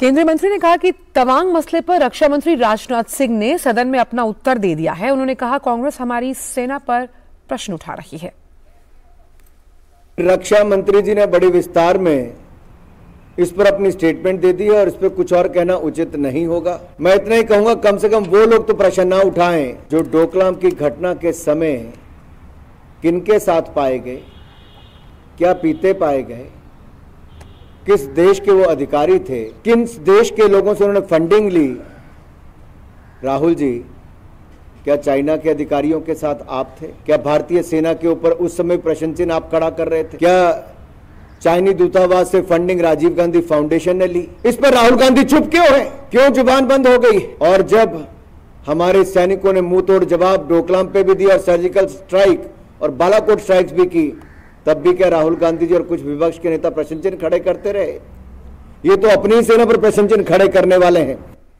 केंद्रीय मंत्री ने कहा कि तवांग मसले पर रक्षा मंत्री राजनाथ सिंह ने सदन में अपना उत्तर दे दिया है। उन्होंने कहा, कांग्रेस हमारी सेना पर प्रश्न उठा रही है। रक्षा मंत्री जी ने बड़े विस्तार में इस पर अपनी स्टेटमेंट दे दी है और इस पर कुछ और कहना उचित नहीं होगा। मैं इतना ही कहूँगा, कम से कम वो लोग तो प्रश्न ना उठाएँ जो डोकलाम की घटना के समय किनके साथ पाए गए, क्या पीते पाए गए किस देश के वो अधिकारी थे? किन देश के लोगों से उन्होंने फंडिंग ली? राहुल जी, क्या चाइना के अधिकारियों के साथ आप थे? क्या भारतीय सेना के ऊपर उस समय प्रश्न चिन्ह आप खड़ा कर रहे थे? क्या चाइनी दूतावास से फंडिंग राजीव गांधी फाउंडेशन ने ली? इस पर राहुल गांधी चुप क्यों है? क्यों ज़ुबान बंद हो गई? और जब हमारे सैनिकों ने मुँह तोड़ जवाब, डोकलाम पे भी दिया और सर्जिकल स्ट्राइक और बालाकोट स्ट्राइक भी की तब भी क्या राहुल गांधी जी और कुछ विपक्ष के नेता प्रश्न खड़े करते रहे? ये तो अपनी सेना पर प्रश्न खड़े करने वाले हैं।